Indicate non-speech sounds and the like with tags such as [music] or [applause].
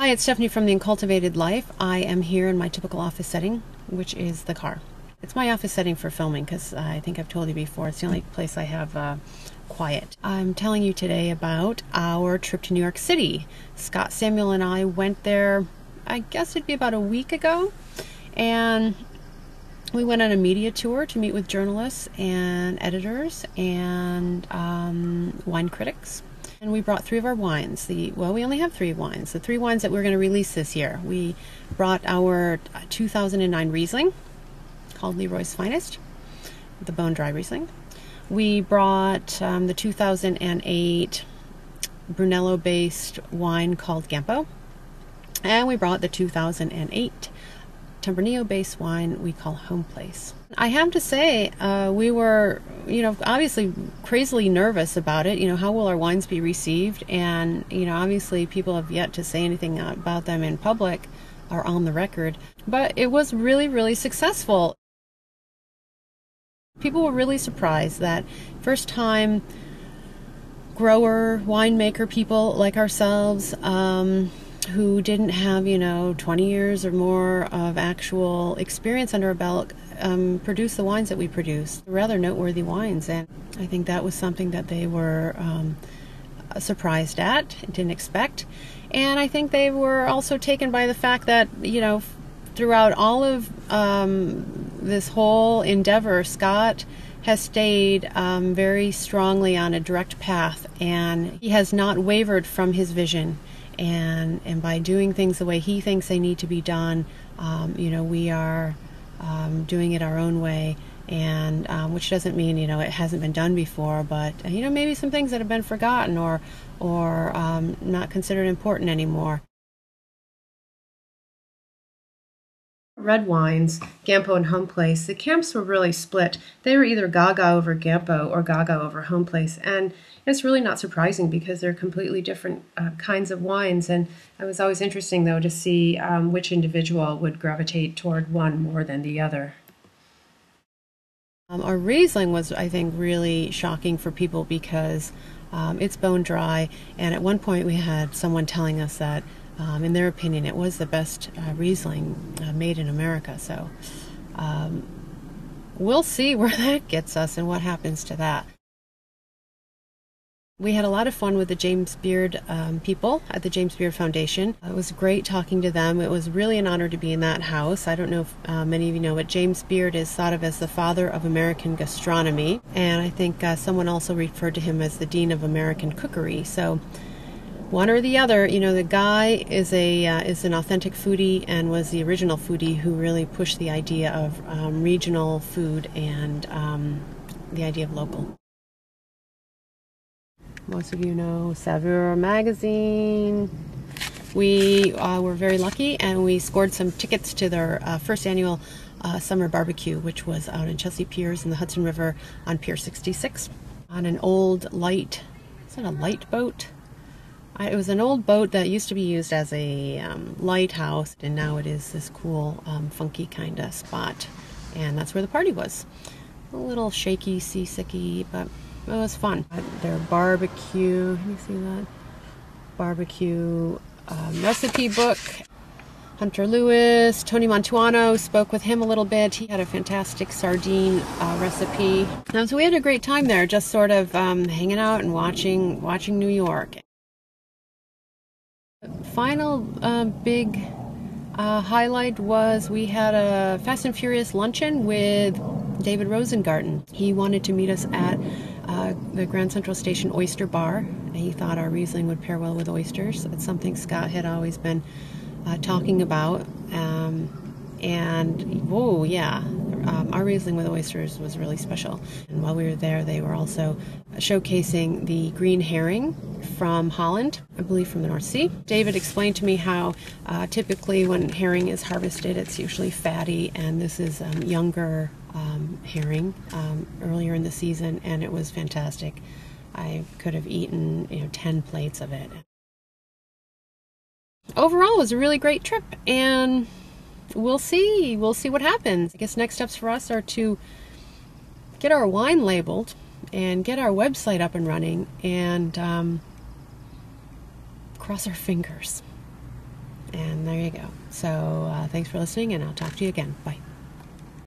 Hi, it's Stephanie from The Uncultivated Life. I am here in my typical office setting, which is the car. It's my office setting for filming because I think I've told you before, it's the only place I have uh, quiet. I'm telling you today about our trip to New York City. Scott Samuel and I went there, I guess it'd be about a week ago, and we went on a media tour to meet with journalists and editors and um, wine critics and we brought three of our wines. The well, we only have three wines. The three wines that we're going to release this year. We brought our 2009 Riesling, called Leroy's Finest, the bone dry Riesling. We brought um, the 2008 Brunello based wine called Gampo, and we brought the 2008 Tempranillo based wine we call Home Place. I have to say, uh, we were, you know, obviously crazily nervous about it. You know, how will our wines be received? And, you know, obviously people have yet to say anything about them in public or on the record. But it was really, really successful. People were really surprised that first time grower, winemaker people like ourselves, um, who didn't have, you know, 20 years or more of actual experience under a belt um, produce the wines that we produce. Rather noteworthy wines. And I think that was something that they were um, surprised at, didn't expect. And I think they were also taken by the fact that, you know, throughout all of um, this whole endeavor, Scott has stayed um, very strongly on a direct path and he has not wavered from his vision and and by doing things the way he thinks they need to be done, um, you know, we are um, doing it our own way. And um, which doesn't mean you know it hasn't been done before, but you know maybe some things that have been forgotten or or um, not considered important anymore. Red wines, Gampo and Home Place, the camps were really split. They were either gaga over Gampo or gaga over Home Place. And it's really not surprising because they're completely different uh, kinds of wines. And it was always interesting, though, to see um, which individual would gravitate toward one more than the other. Um, our Riesling was, I think, really shocking for people because um, it's bone dry. And at one point, we had someone telling us that um, in their opinion, it was the best uh, Riesling uh, made in America. So um, we'll see [laughs] where that gets us and what happens to that. We had a lot of fun with the James Beard um, people at the James Beard Foundation. It was great talking to them. It was really an honor to be in that house. I don't know if uh, many of you know, but James Beard is thought of as the father of American gastronomy, and I think uh, someone also referred to him as the dean of American cookery. So one or the other. You know, the guy is a uh, is an authentic foodie and was the original foodie who really pushed the idea of um, regional food and um, the idea of local. Most of you know Saveur magazine. We uh, were very lucky and we scored some tickets to their uh, first annual uh, summer barbecue, which was out in Chelsea Piers in the Hudson River on Pier 66 on an old light. Is it a light boat? It was an old boat that used to be used as a um, lighthouse, and now it is this cool, um, funky kind of spot. And that's where the party was. A little shaky, seasicky, but it was fun. Their barbecue, let me see that. Barbecue um, recipe book. Hunter Lewis, Tony Mantuano, spoke with him a little bit. He had a fantastic sardine uh, recipe. And so we had a great time there, just sort of um, hanging out and watching watching New York. Final uh, big uh, highlight was we had a Fast and Furious luncheon with David Rosengarten. He wanted to meet us at uh, the Grand Central Station Oyster Bar. He thought our Riesling would pair well with oysters. It's something Scott had always been uh, talking about. Um, and whoa, yeah, um, our Riesling with oysters was really special. And while we were there, they were also showcasing the green herring from Holland, I believe from the North Sea. David explained to me how uh, typically when herring is harvested, it's usually fatty, and this is um, younger um, herring um, earlier in the season, and it was fantastic. I could have eaten, you know, 10 plates of it. Overall, it was a really great trip, and we'll see. We'll see what happens. I guess next steps for us are to get our wine labeled and get our website up and running and um, cross our fingers. And there you go. So uh, thanks for listening, and I'll talk to you again. Bye.